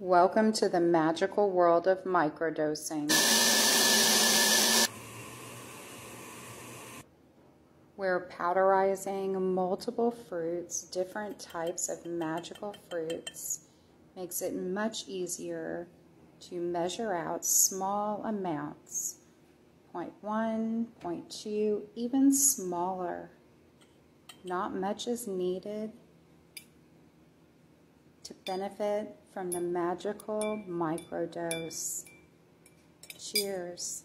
Welcome to the magical world of microdosing. We're powderizing multiple fruits, different types of magical fruits. Makes it much easier to measure out small amounts 0.1, 0.2, even smaller. Not much is needed to benefit from the magical microdose. Cheers.